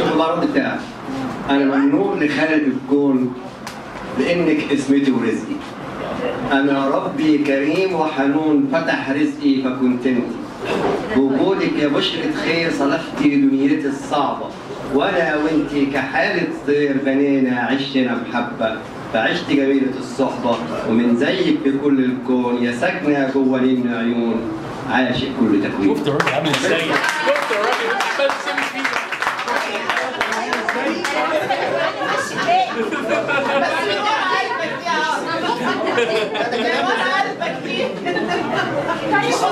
شوف العرض بتاعك أنا ممنوع لخالق الكون لانك اسمتي ورزقي. أنا ربي كريم وحنون فتح رزقي فكنت انت بوجودك يا بشرة خير صلحتي دنيتي الصعبة. وأنا وإنتي كحالة طير بنينا عشنا محبة. فعشت جميلة الصحبة ومن زيك في كل الكون يا ساكنة جوة نين عيون عاشق كل تكوين. شفت الراجل عامل إزاي؟ شفت الراجل Tem horário daqui. Tá, tá